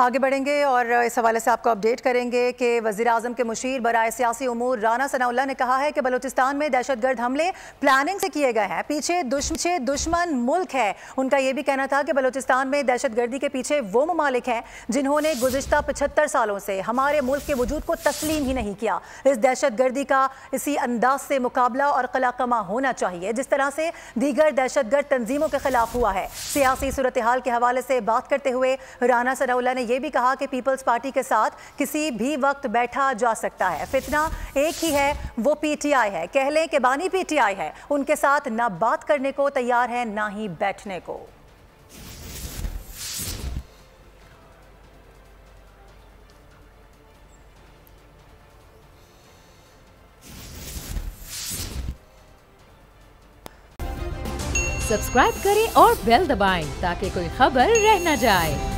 आगे बढ़ेंगे और इस हवाले से आपको अपडेट करेंगे कि वजी अजम के मुशीर बरए सियासी उमूर राना सनाउल्ला ने कहा है कि बलूचिस्तान में दहशत गर्द हमले प्लानिंग से किए गए हैं। पीछे दुश्मन दुश्मन मुल्क है। उनका यह भी कहना था कि बलूचिस्तान में दहशत गर्दी के पीछे वो ममालिक हैं जिन्होंने गुजशत पचहत्तर सालों से हमारे मुल्क के वजूद को तस्लीम ही नहीं किया। इस दहशत गर्दी का इसी अंदाज से मुकाबला और कलाकमा होना चाहिए। जिस तरह से दीगर दहशत गर्द तंजीमों के खिलाफ हुआ है। सियासी सूरत हाल के हवाले से बात करते हुए राना सनाउल्ला ने यह भी कहा कि पीपल्स पार्टी के साथ किसी भी वक्त बैठा जा सकता है। फितना एक ही है, वो पीटीआई है। कह लें कि बानी पीटीआई है। उनके साथ ना बात करने को तैयार है, ना ही बैठने को। सब्सक्राइब करें और बेल दबाएँ ताकि कोई खबर रह न जाए।